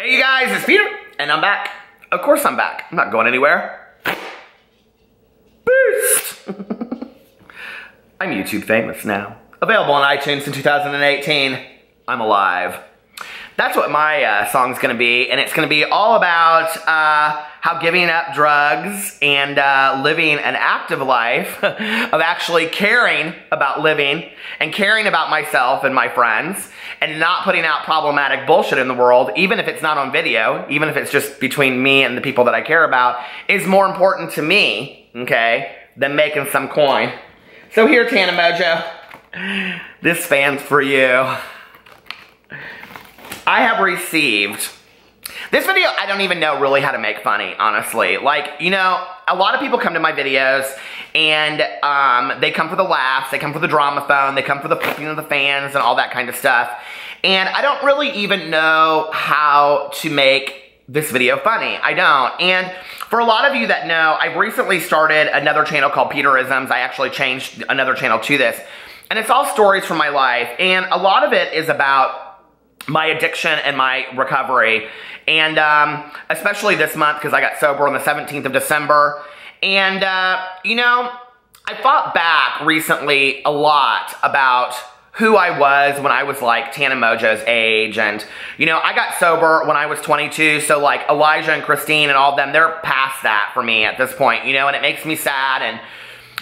Hey you guys, it's Peter, and I'm back. Of course I'm back. I'm not going anywhere. Boost! I'm YouTube famous now. Available on iTunes in 2018. I'm alive. That's what my uh, song's gonna be, and it's gonna be all about uh, how giving up drugs and uh, living an active life of actually caring about living and caring about myself and my friends and not putting out problematic bullshit in the world, even if it's not on video, even if it's just between me and the people that I care about, is more important to me, okay, than making some coin. So here, Tana Mongeau, this fan's for you. I have received this video, I don't even know really how to make funny, honestly. Like, you know, a lot of people come to my videos and um, they come for the laughs, they come for the drama phone, they come for the flipping of the fans and all that kind of stuff. And I don't really even know how to make this video funny. I don't. And for a lot of you that know, I've recently started another channel called Peterisms. I actually changed another channel to this. And it's all stories from my life. And a lot of it is about my addiction and my recovery. And um, especially this month because I got sober on the 17th of December. And, uh, you know, I thought back recently a lot about who I was when I was like Tana Mongeau's age. And, you know, I got sober when I was 22. So like Elijah and Christine and all of them, they're past that for me at this point, you know, and it makes me sad. And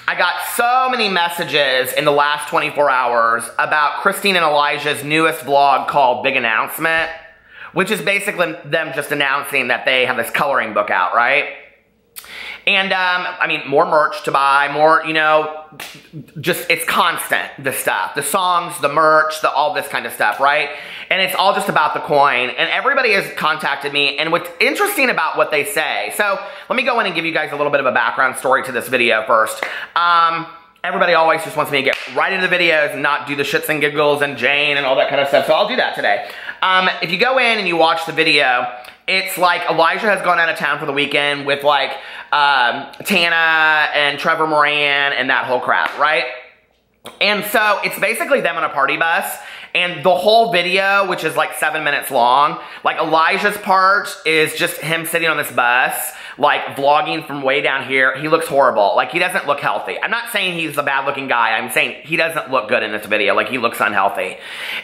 I got so many messages in the last 24 hours about Christine and Elijah's newest vlog called Big Announcement, which is basically them just announcing that they have this coloring book out, right? And, um, I mean, more merch to buy, more, you know, just, it's constant, the stuff. The songs, the merch, the all this kind of stuff, right? And it's all just about the coin. And everybody has contacted me. And what's interesting about what they say, so let me go in and give you guys a little bit of a background story to this video first. Um, everybody always just wants me to get right into the videos and not do the shits and giggles and Jane and all that kind of stuff. So I'll do that today. Um, if you go in and you watch the video, it's like Elijah has gone out of town for the weekend with like um, Tana and Trevor Moran and that whole crap, right? And so it's basically them on a party bus. And the whole video, which is like seven minutes long, like Elijah's part is just him sitting on this bus, like vlogging from way down here. He looks horrible. Like he doesn't look healthy. I'm not saying he's a bad looking guy. I'm saying he doesn't look good in this video. Like he looks unhealthy.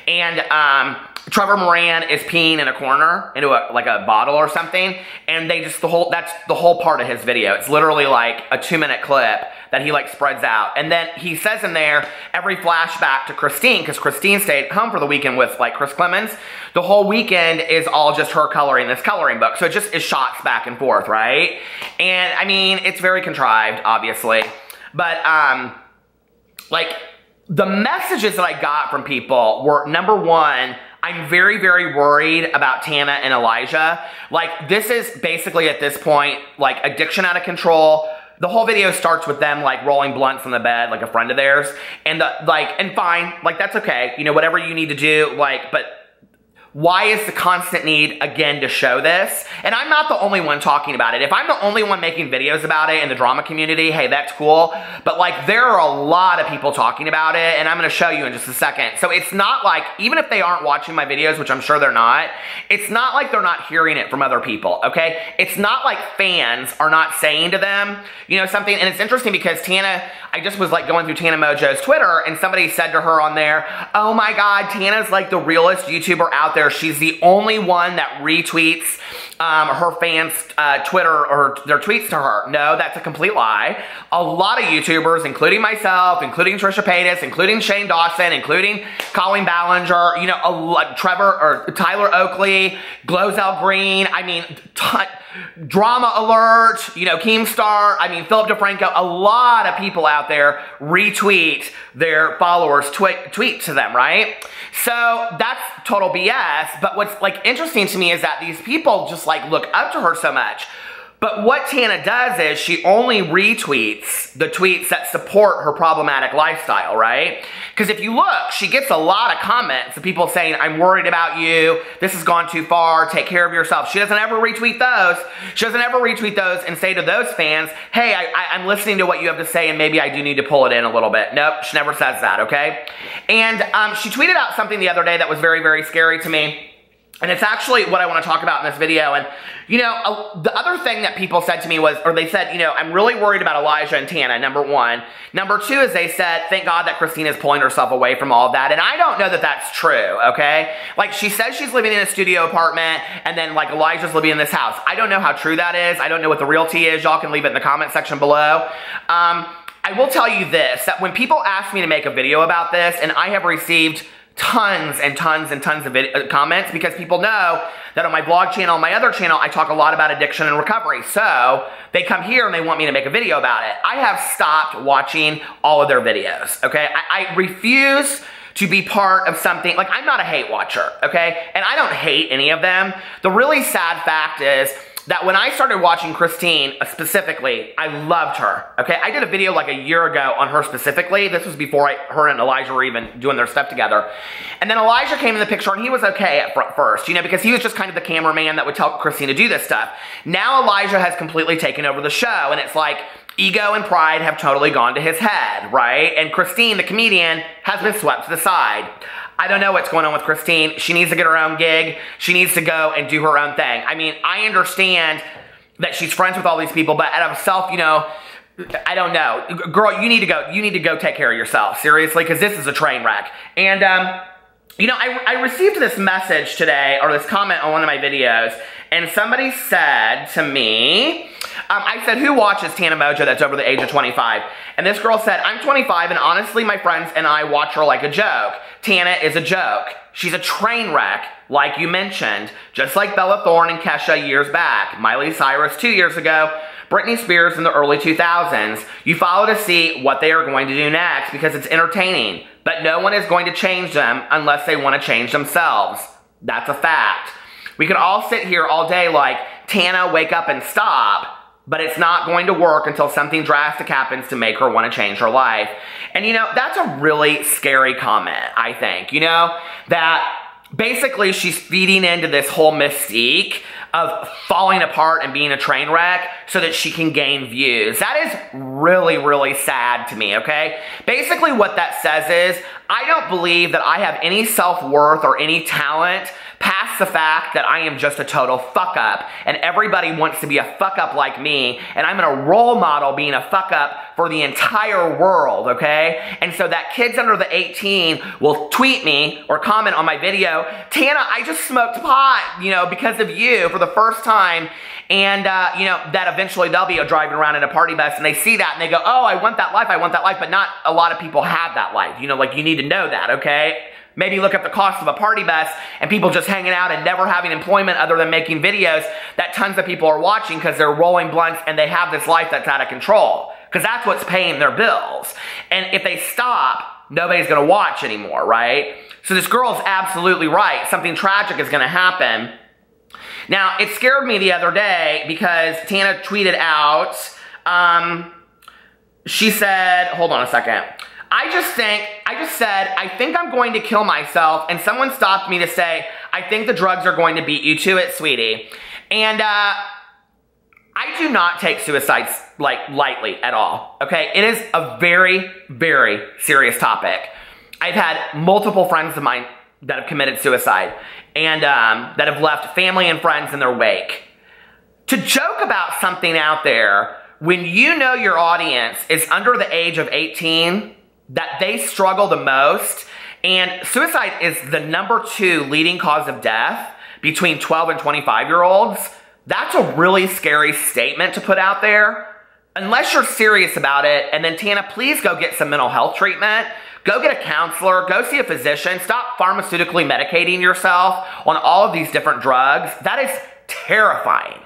And, um, Trevor Moran is peeing in a corner into a, like a bottle or something, and they just the whole that's the whole part of his video. It's literally like a two minute clip that he like spreads out, and then he says in there every flashback to Christine because Christine stayed home for the weekend with like Chris Klemens. The whole weekend is all just her coloring this coloring book, so it just is shots back and forth, right? And I mean, it's very contrived, obviously, but um, like the messages that I got from people were number one I'm very, very worried about Tana and Elijah. Like, this is basically at this point, like, addiction out of control. The whole video starts with them, like, rolling blunts on the bed, like a friend of theirs. And, the, like, and fine, like, that's okay. You know, whatever you need to do, like, but why is the constant need again to show this? And I'm not the only one talking about it. If I'm the only one making videos about it in the drama community, hey, that's cool. But like there are a lot of people talking about it and I'm gonna show you in just a second. So it's not like, even if they aren't watching my videos, which I'm sure they're not, it's not like they're not hearing it from other people, okay? It's not like fans are not saying to them, you know, something, and it's interesting because Tana, I just was like going through Tana Mongeau's Twitter and somebody said to her on there, oh my God, Tana's like the realest YouTuber out there. She's the only one that retweets um, her fans' uh, Twitter or their tweets to her. No, that's a complete lie. A lot of YouTubers, including myself, including Trisha Paytas, including Shane Dawson, including Colleen Ballinger, you know, a, Trevor or Tyler Oakley, Glozell Green. I mean, Drama Alert, you know, Keemstar, I mean, Philip DeFranco, a lot of people out there retweet their followers, tweet, tweet to them, right? So that's total BS. But what's like interesting to me is that these people just like look up to her so much. But what Tana does is she only retweets the tweets that support her problematic lifestyle, right? Because if you look, she gets a lot of comments of people saying, I'm worried about you, this has gone too far, take care of yourself. She doesn't ever retweet those. She doesn't ever retweet those and say to those fans, hey, I, am listening to what you have to say and maybe I do need to pull it in a little bit. Nope, she never says that, okay? And um, she tweeted out something the other day that was very, very scary to me. And it's actually what I want to talk about in this video. And, you know, the other thing that people said to me was, or they said, you know, I'm really worried about Elijah and Tana, number one. Number two is they said, thank God that Christina is pulling herself away from all that. And I don't know that that's true, okay? Like, she says she's living in a studio apartment, and then, like, Elijah's living in this house. I don't know how true that is. I don't know what the real tea is. Y'all can leave it in the comment section below. Um, I will tell you this, that when people ask me to make a video about this, and I have received tons and tons and tons of uh, comments because people know that on my blog channel, my other channel, I talk a lot about addiction and recovery. So they come here and they want me to make a video about it. I have stopped watching all of their videos, okay? I, I refuse to be part of something, like I'm not a hate watcher, okay? And I don't hate any of them. The really sad fact is, that when I started watching Christine uh, specifically, I loved her. Okay, I did a video like a year ago on her specifically. This was before I, her and Elijah were even doing their stuff together. And then Elijah came in the picture and he was okay at first, you know, because he was just kind of the cameraman that would tell Christine to do this stuff. Now Elijah has completely taken over the show and it's like, ego and pride have totally gone to his head, right? And Christine, the comedian, has been swept to the side. I don't know what's going on with Christine. She needs to get her own gig. She needs to go and do her own thing. I mean, I understand that she's friends with all these people, but out of self, you know, I don't know. Girl, you need to go, you need to go take care of yourself, seriously, because this is a train wreck. And, um, you know, I, I received this message today, or this comment on one of my videos, and somebody said to me, um, I said, who watches Tana Mongeau that's over the age of 25? And this girl said, I'm 25 and honestly my friends and I watch her like a joke. Tana is a joke. She's a train wreck, like you mentioned, just like Bella Thorne and Kesha years back, Miley Cyrus two years ago, Britney Spears in the early 2000s. You follow to see what they are going to do next because it's entertaining, but no one is going to change them unless they want to change themselves. That's a fact. We can all sit here all day like, Tana, wake up and stop, but it's not going to work until something drastic happens to make her want to change her life. And you know, that's a really scary comment, I think. You know, that basically she's feeding into this whole mystique of falling apart and being a train wreck so that she can gain views. That is really, really sad to me, okay? Basically what that says is, I don't believe that I have any self-worth or any talent past the fact that I am just a total fuck up and everybody wants to be a fuck up like me and I'm a role model being a fuck up for the entire world, okay? And so that kids under the 18 will tweet me or comment on my video, Tana, I just smoked pot, you know, because of you for the first time and, uh, you know, that eventually they'll be driving around in a party bus and they see that and they go, oh, I want that life, I want that life, but not a lot of people have that life. You know, like you need to know that, okay? Maybe look up the cost of a party bus and people just hanging out and never having employment other than making videos that tons of people are watching because they're rolling blunts and they have this life that's out of control. Because that's what's paying their bills. And if they stop, nobody's gonna watch anymore, right? So this girl is absolutely right. Something tragic is gonna happen. Now, it scared me the other day because Tana tweeted out, um, she said, hold on a second. I just think, I just said, I think I'm going to kill myself, and someone stopped me to say, I think the drugs are going to beat you to it, sweetie. And, uh, I do not take suicides like, lightly at all, okay? It is a very, very serious topic. I've had multiple friends of mine that have committed suicide and um, that have left family and friends in their wake. To joke about something out there when you know your audience is under the age of 18 that they struggle the most. And suicide is the number two leading cause of death between 12 and 25 year olds. That's a really scary statement to put out there. Unless you're serious about it, and then Tana, please go get some mental health treatment. Go get a counselor, go see a physician, stop pharmaceutically medicating yourself on all of these different drugs. That is terrifying.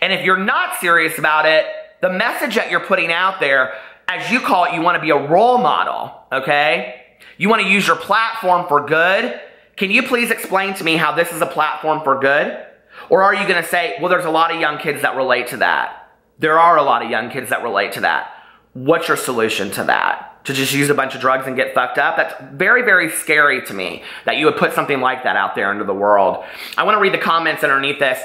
And if you're not serious about it, the message that you're putting out there as you call it, you want to be a role model, okay? You want to use your platform for good. Can you please explain to me how this is a platform for good? Or are you going to say, well, there's a lot of young kids that relate to that? There are a lot of young kids that relate to that. What's your solution to that? To just use a bunch of drugs and get fucked up? That's very, very scary to me that you would put something like that out there into the world. I want to read the comments underneath this.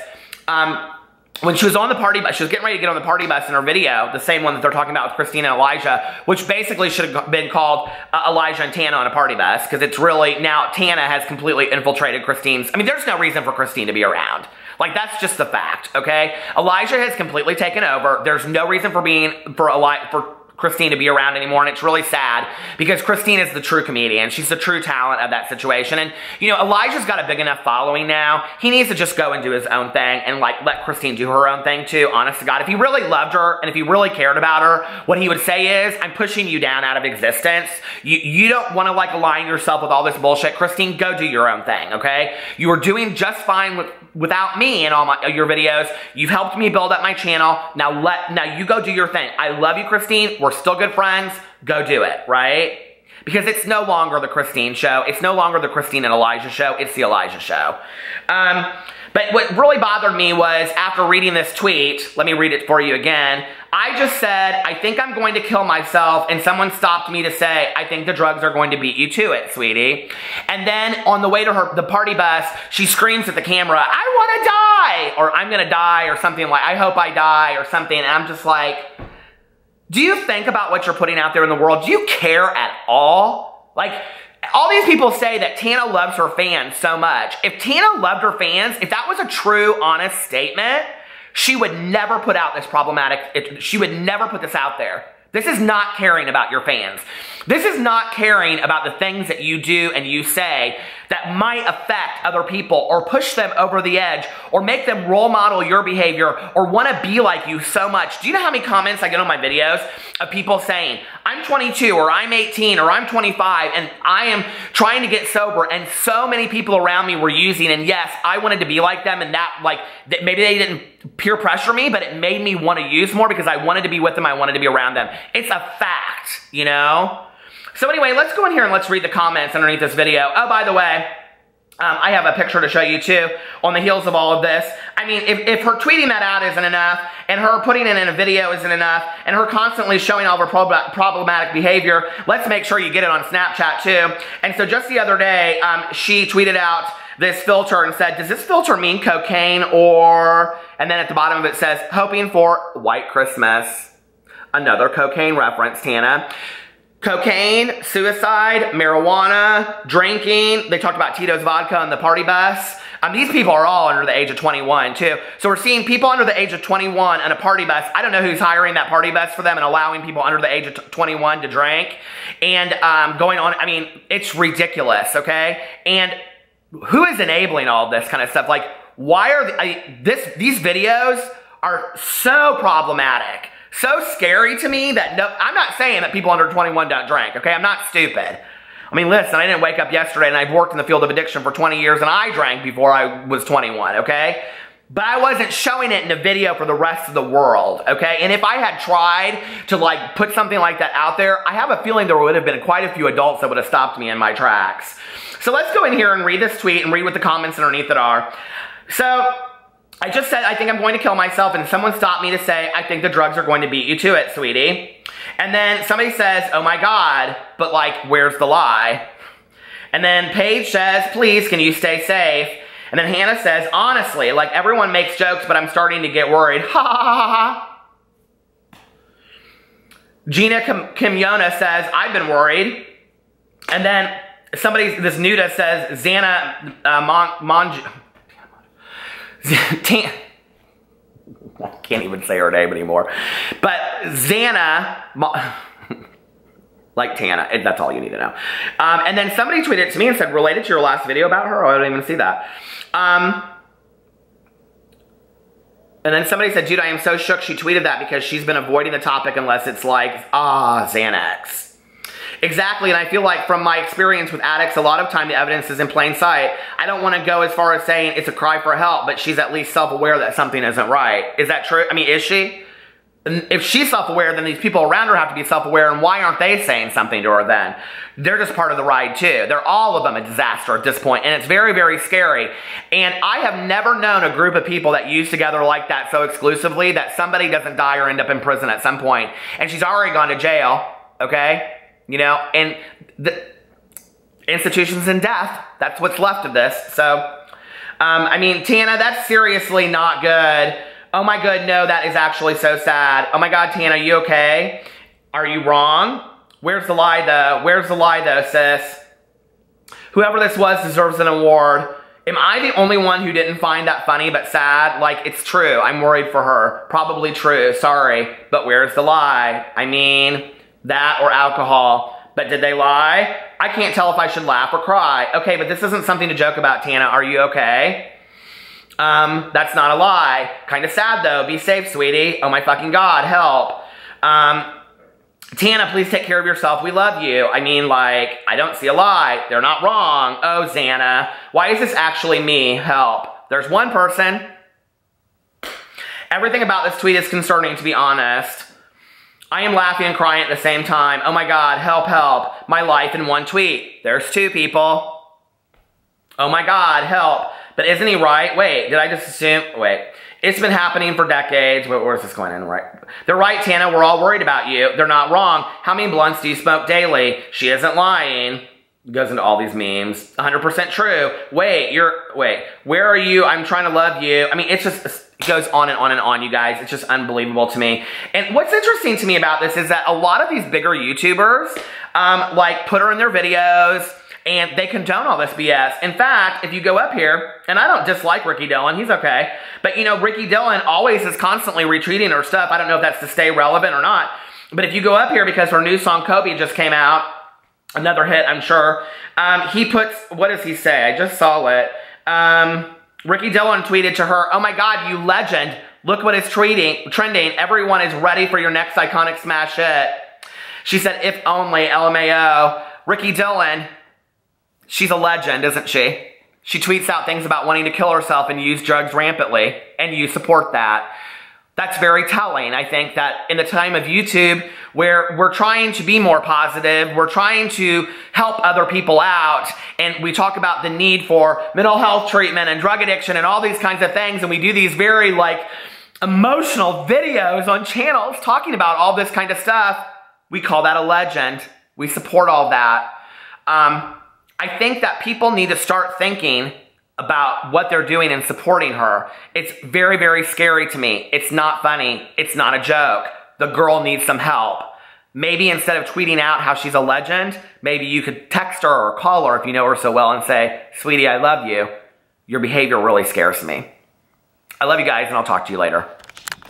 Um, when she was on the party bus, she was getting ready to get on the party bus in her video, the same one that they're talking about with Christina and Elijah, which basically should have been called uh, Elijah and Tana on a party bus, because it's really, now Tana has completely infiltrated Christine's, I mean, there's no reason for Christine to be around. Like, that's just the fact, okay? Elijah has completely taken over. There's no reason for being, for, Eli- for Christine to be around anymore, and it's really sad because Christine is the true comedian. She's the true talent of that situation. And, you know, Elijah's got a big enough following now. He needs to just go and do his own thing and, like, let Christine do her own thing, too, honest to God. If he really loved her and if he really cared about her, what he would say is, I'm pushing you down out of existence. You, you don't want to, like, align yourself with all this bullshit. Christine, go do your own thing, okay? You are doing just fine with without me in all my your videos. You've helped me build up my channel. Now let now you go do your thing. I love you, Christine. We're still good friends. Go do it, right? Because it's no longer the Christine show. It's no longer the Christine and Elijah show. It's the Elijah show. Um, but what really bothered me was after reading this tweet, let me read it for you again. I just said, I think I'm going to kill myself, and someone stopped me to say, I think the drugs are going to beat you to it, sweetie. And then on the way to her the party bus, she screams at the camera, I want to die, or I'm going to die, or something like, I hope I die, or something. And I'm just like, do you think about what you're putting out there in the world? Do you care at all? Like, all these people say that Tana loves her fans so much. If Tana loved her fans, if that was a true, honest statement, she would never put out this problematic, it, she would never put this out there. This is not caring about your fans. This is not caring about the things that you do and you say that might affect other people or push them over the edge or make them role model your behavior or want to be like you so much. Do you know how many comments I get on my videos of people saying, I'm 22 or I'm 18 or I'm 25 and I am trying to get sober and so many people around me were using and yes, I wanted to be like them and that like that maybe they didn't peer pressure me, but it made me want to use more because I wanted to be with them, I wanted to be around them. It's a fact, you know? So anyway, let's go in here and let's read the comments underneath this video. Oh, by the way, um, I have a picture to show you too on the heels of all of this. I mean, if, if her tweeting that out isn't enough, and her putting it in a video isn't enough, and her constantly showing all of her prob problematic behavior, let's make sure you get it on Snapchat too. And so just the other day, um, she tweeted out this filter and said, does this filter mean cocaine or, and then at the bottom of it says, hoping for white Christmas. Another cocaine reference, Tana. Cocaine, suicide, marijuana, drinking. They talked about Tito's vodka on the party bus. Um, these people are all under the age of 21 too. So we're seeing people under the age of 21 on a party bus. I don't know who's hiring that party bus for them and allowing people under the age of 21 to drink. And um, going on, I mean, it's ridiculous, okay? And who is enabling all this kind of stuff? Like, why are the, I, this? These videos are so problematic so scary to me that no, I'm not saying that people under 21 don't drink, okay? I'm not stupid. I mean, listen, I didn't wake up yesterday and I've worked in the field of addiction for 20 years and I drank before I was 21, okay? But I wasn't showing it in a video for the rest of the world, okay? And if I had tried to like put something like that out there, I have a feeling there would have been quite a few adults that would have stopped me in my tracks. So let's go in here and read this tweet and read what the comments underneath it are. So I just said, I think I'm going to kill myself, and someone stopped me to say, I think the drugs are going to beat you to it, sweetie. And then somebody says, oh my God, but like, where's the lie? And then Paige says, please, can you stay safe? And then Hannah says, honestly, like everyone makes jokes, but I'm starting to get worried. Ha ha ha ha. Gina Kim Kimyona says, I've been worried. And then somebody, this Nuda says, Xana uh, Mon, Mon Tan I can't even say her name anymore. But Xana, like Tana, that's all you need to know. Um, and then somebody tweeted to me and said, related to your last video about her? Oh, I don't even see that. Um, and then somebody said, dude, I am so shook she tweeted that because she's been avoiding the topic unless it's like, ah, Xanax. Exactly, and I feel like from my experience with addicts, a lot of time the evidence is in plain sight. I don't want to go as far as saying it's a cry for help, but she's at least self-aware that something isn't right. Is that true? I mean, is she? if she's self-aware, then these people around her have to be self-aware, and why aren't they saying something to her then? They're just part of the ride too. They're all of them a disaster at this point, and it's very, very scary. And I have never known a group of people that use together like that so exclusively that somebody doesn't die or end up in prison at some point. And she's already gone to jail, okay? You know, and the institutions in death, that's what's left of this. So, um, I mean, Tana, that's seriously not good. Oh my god, no, that is actually so sad. Oh my god, Tana, you okay? Are you wrong? Where's the lie though? Where's the lie though, sis? Whoever this was deserves an award. Am I the only one who didn't find that funny but sad? Like, it's true. I'm worried for her. Probably true. Sorry. But where's the lie? I mean, that or alcohol. But did they lie? I can't tell if I should laugh or cry. Okay, but this isn't something to joke about, Tana. Are you okay? Um, that's not a lie. Kind of sad though. Be safe, sweetie. Oh my fucking god, help. Um, Tana, please take care of yourself. We love you. I mean, like, I don't see a lie. They're not wrong. Oh, Xana. Why is this actually me? Help. There's one person. Everything about this tweet is concerning, to be honest. I am laughing and crying at the same time. Oh my god, help, help. My life in one tweet. There's two people. Oh my god, help. But isn't he right? Wait, did I just assume? Wait. It's been happening for decades. Where, where's this going in? Right. They're right, Tana. We're all worried about you. They're not wrong. How many blunts do you smoke daily? She isn't lying. Goes into all these memes. 100% true. Wait, you're, wait, where are you? I'm trying to love you. I mean, it's just, it goes on and on and on, you guys. It's just unbelievable to me. And what's interesting to me about this is that a lot of these bigger YouTubers, um, like, put her in their videos, and they condone all this BS. In fact, if you go up here, and I don't dislike Ricky Dillon, he's okay, but you know, Ricky Dillon always is constantly retweeting her stuff. I don't know if that's to stay relevant or not, but if you go up here because her new song Kobe just came out, another hit, I'm sure, um, he puts, what does he say? I just saw it. Um, Ricky Dillon tweeted to her, oh my God, you legend. Look what is tweeting, trending. Everyone is ready for your next iconic smash hit. She said, if only, LMAO. Ricky Dillon, She's a legend, isn't she? She tweets out things about wanting to kill herself and use drugs rampantly, and you support that. That's very telling. I think that in a time of YouTube where we're trying to be more positive, we're trying to help other people out, and we talk about the need for mental health treatment and drug addiction and all these kinds of things, and we do these very like emotional videos on channels talking about all this kind of stuff, we call that a legend. We support all that. Um, I think that people need to start thinking about what they're doing and supporting her. It's very, very scary to me. It's not funny. It's not a joke. The girl needs some help. Maybe instead of tweeting out how she's a legend, maybe you could text her or call her if you know her so well and say, sweetie, I love you. Your behavior really scares me. I love you guys and I'll talk to you later.